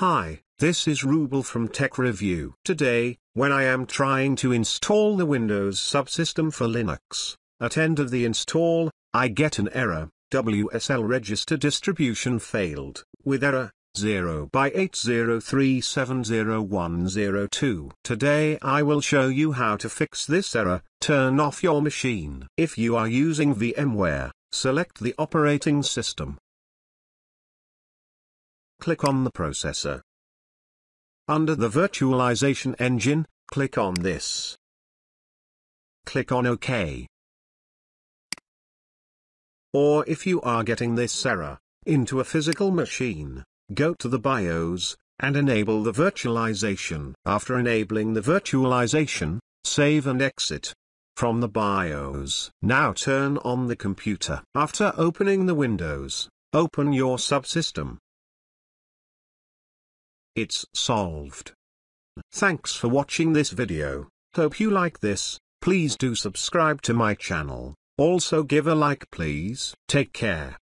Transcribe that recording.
Hi, this is Rubel from Tech Review. Today, when I am trying to install the Windows subsystem for Linux, at end of the install, I get an error, WSL register distribution failed, with error, 0 by 80370102. Today I will show you how to fix this error, turn off your machine. If you are using VMware, select the operating system. Click on the processor. Under the virtualization engine, click on this. Click on OK. Or if you are getting this error, into a physical machine, go to the BIOS, and enable the virtualization. After enabling the virtualization, save and exit from the BIOS. Now turn on the computer. After opening the Windows, open your subsystem. It's solved. Thanks for watching this video. Hope you like this, please do subscribe to my channel. Also give a like please. Take care.